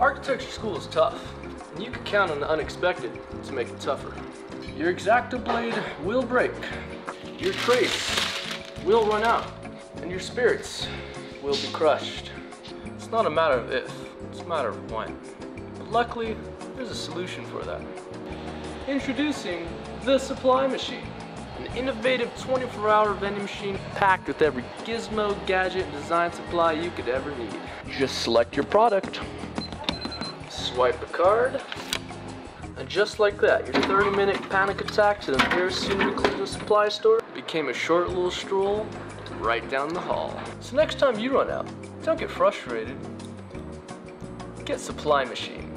Architecture school is tough, and you can count on the unexpected to make it tougher. Your X-Acto blade will break, your trace will run out, and your spirits will be crushed. It's not a matter of if, it's a matter of when. But luckily, there's a solution for that. Introducing the Supply Machine, an innovative 24-hour vending machine packed with every gizmo, gadget, and design supply you could ever need. Just select your product, swipe the card, and just like that, your 30-minute panic attack to the nearest soon-to-be supply store became a short little stroll right down the hall. So next time you run out, don't get frustrated. Get Supply Machine.